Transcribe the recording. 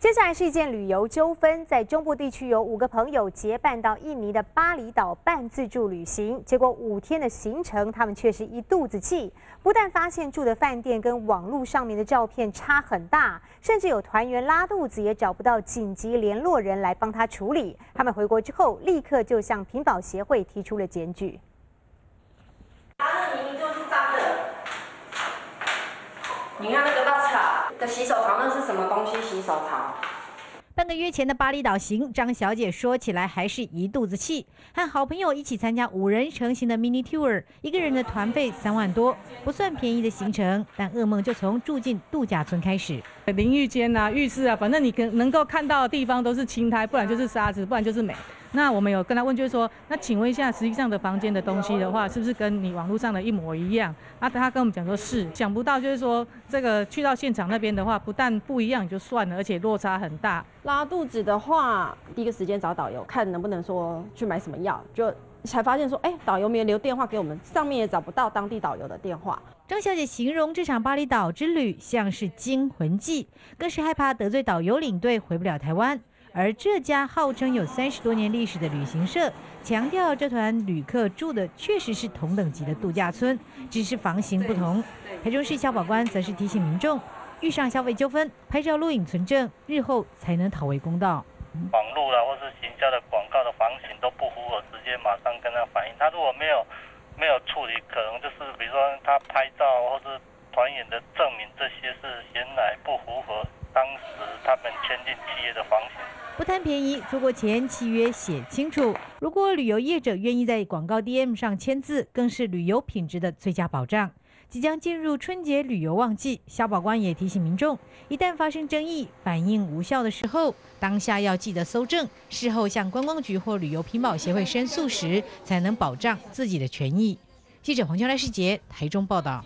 接下来是一件旅游纠纷，在中部地区有五个朋友结伴到印尼的巴厘岛办自助旅行，结果五天的行程，他们却是一肚子气。不但发现住的饭店跟网络上面的照片差很大，甚至有团员拉肚子也找不到紧急联络人来帮他处理。他们回国之后，立刻就向平保协会提出了检举。明明就是脏的，你看那个大的洗手槽，那是什么东西？洗手槽。半个月前的巴厘岛行，张小姐说起来还是一肚子气。和好朋友一起参加五人成行的 mini tour，一个人的团费三万多，不算便宜的行程。但噩梦就从住进度假村开始。淋浴间啊、浴室啊，反正你可能够看到的地方都是青苔，不然就是沙子，不然就是美。那我们有跟他问，就是说，那请问一下，实际上的房间的东西的话，是不是跟你网络上的一模一样？啊，他跟我们讲说是，想不到就是说，这个去到现场那边的话，不但不一样就算了，而且落差很大。拉肚子的话，第一个时间找导游，看能不能说去买什么药，就才发现说，哎，导游没有留电话给我们，上面也找不到当地导游的电话。张小姐形容这场巴厘岛之旅像是惊魂记，更是害怕得罪导游领队，回不了台湾。而这家号称有三十多年历史的旅行社，强调这团旅客住的确实是同等级的度假村，只是房型不同。台中市消保官则是提醒民众，遇上消费纠纷，拍照录影存证，日后才能讨回公道。网络啦，或是行销的广告的房型都不符合，直接马上跟他反映。他如果没有没有处理，可能就是比如说他拍照或是团员的证明，这些是原来不符合当签订契约的房型。不贪便宜，出国前契约写清楚。如果旅游业者愿意在广告 DM 上签字，更是旅游品质的最佳保障。即将进入春节旅游旺季，消保官也提醒民众，一旦发生争议、反应无效的时候，当下要记得搜证，事后向观光局或旅游品保协会申诉时，才能保障自己的权益。记者黄秋来世杰台中报道。